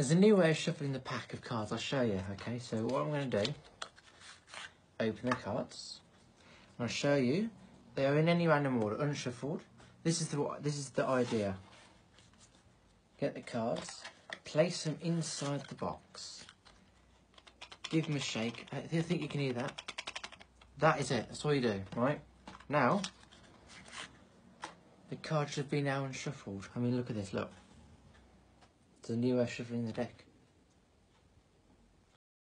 There's a new way of shuffling the pack of cards. I'll show you. Okay, so what I'm going to do, open the cards. I'll show you. They are in any random order, unshuffled. This is the this is the idea. Get the cards, place them inside the box. Give them a shake. I think you can hear that. That is it. That's all you do, right? Now, the cards should be now unshuffled. I mean, look at this. Look. A new way of the deck.